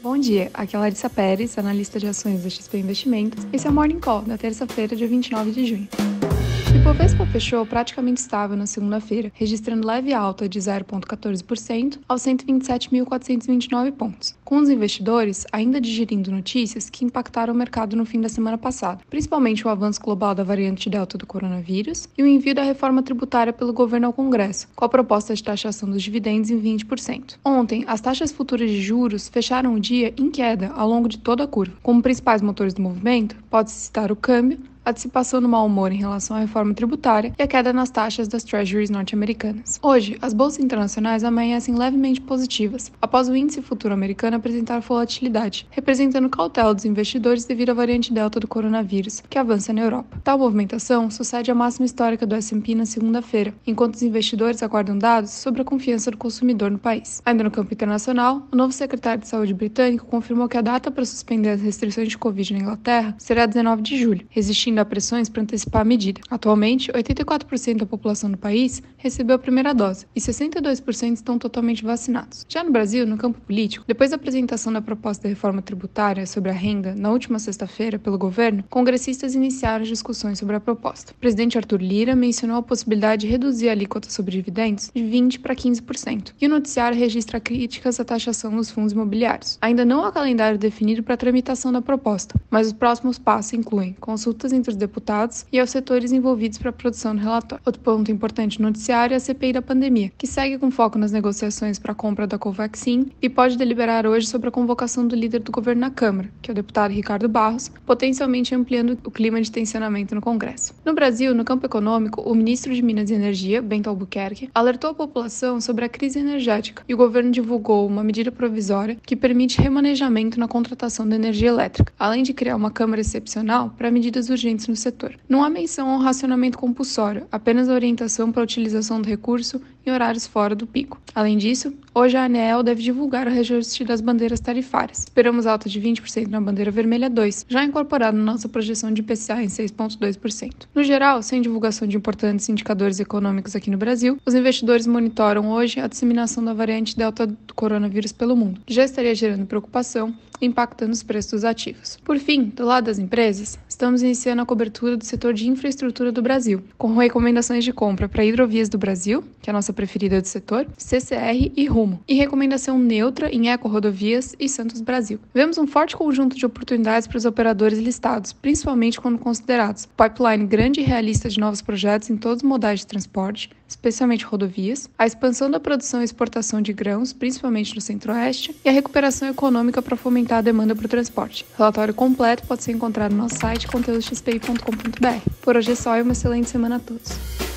Bom dia, aqui é a Larissa Pérez, analista de ações da XP Investimentos. Esse é o Morning Call da terça-feira, dia 29 de junho. O Ibovespa fechou praticamente estável na segunda-feira, registrando leve alta de 0,14% aos 127.429 pontos, com os investidores ainda digerindo notícias que impactaram o mercado no fim da semana passada, principalmente o avanço global da variante Delta do coronavírus e o envio da reforma tributária pelo governo ao Congresso, com a proposta de taxação dos dividendos em 20%. Ontem, as taxas futuras de juros fecharam o dia em queda ao longo de toda a curva. Como principais motores do movimento, pode-se citar o câmbio, a dissipação do mau humor em relação à reforma tributária e a queda nas taxas das treasuries norte-americanas. Hoje, as bolsas internacionais amanhecem levemente positivas, após o índice futuro americano apresentar volatilidade, representando cautela dos investidores devido à variante delta do coronavírus, que avança na Europa. Tal movimentação sucede à máxima histórica do S&P na segunda-feira, enquanto os investidores aguardam dados sobre a confiança do consumidor no país. Ainda no campo internacional, o novo secretário de Saúde britânico confirmou que a data para suspender as restrições de Covid na Inglaterra será 19 de julho, resistindo a pressões para antecipar a medida. Atualmente, 84% da população do país recebeu a primeira dose e 62% estão totalmente vacinados. Já no Brasil, no campo político, depois da apresentação da proposta de reforma tributária sobre a renda na última sexta-feira pelo governo, congressistas iniciaram discussões sobre a proposta. O presidente Arthur Lira mencionou a possibilidade de reduzir a alíquota sobre dividendos de 20% para 15%, e o noticiário registra críticas à taxação dos fundos imobiliários. Ainda não há calendário definido para a tramitação da proposta, mas os próximos passos incluem consultas entre os deputados e aos setores envolvidos para a produção do relatório. Outro ponto importante no noticiário é a CPI da pandemia, que segue com foco nas negociações para a compra da Covaxin e pode deliberar hoje sobre a convocação do líder do governo na Câmara, que é o deputado Ricardo Barros, potencialmente ampliando o clima de tensionamento no Congresso. No Brasil, no campo econômico, o ministro de Minas e Energia, Bento Albuquerque, alertou a população sobre a crise energética e o governo divulgou uma medida provisória que permite remanejamento na contratação da energia elétrica, além de criar uma Câmara excepcional para medidas urgentes no setor. Não há menção ao racionamento compulsório, apenas a orientação para a utilização do recurso em horários fora do pico. Além disso, hoje a ANEEL deve divulgar o reajuste das bandeiras tarifárias. Esperamos alta de 20% na bandeira vermelha 2, já incorporado na nossa projeção de IPCA em 6,2%. No geral, sem divulgação de importantes indicadores econômicos aqui no Brasil, os investidores monitoram hoje a disseminação da variante Delta do coronavírus pelo mundo, já estaria gerando preocupação impactando os preços dos ativos. Por fim, do lado das empresas, estamos iniciando a cobertura do setor de infraestrutura do Brasil, com recomendações de compra para Hidrovias do Brasil, que é a nossa preferida do setor, CCR e Rumo, e recomendação neutra em Eco Rodovias e Santos Brasil. Vemos um forte conjunto de oportunidades para os operadores listados, principalmente quando considerados pipeline grande e realista de novos projetos em todos os modais de transporte, especialmente rodovias, a expansão da produção e exportação de grãos, principalmente no Centro-Oeste, e a recuperação econômica para fomentar a demanda para o transporte. Relatório completo pode ser encontrado no nosso site conteúdoxpi.com.br. Por hoje é só e uma excelente semana a todos.